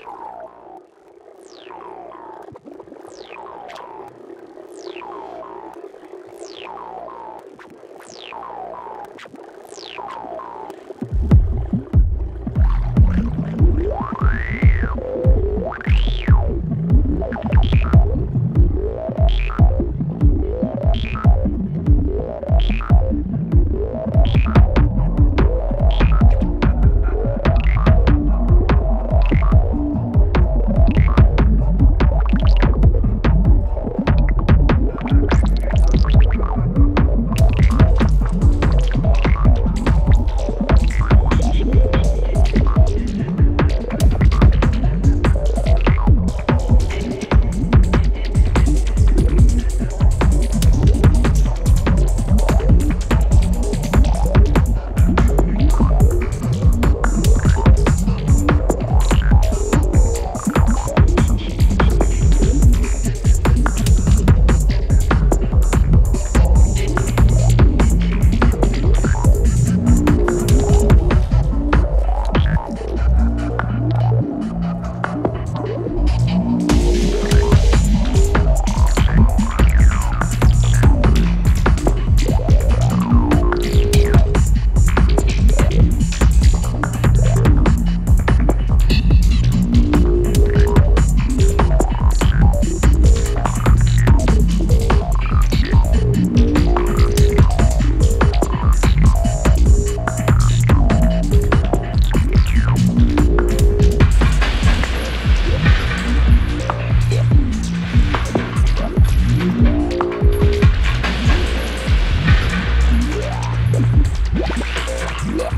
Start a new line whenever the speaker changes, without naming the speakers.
Yeah. Yeah.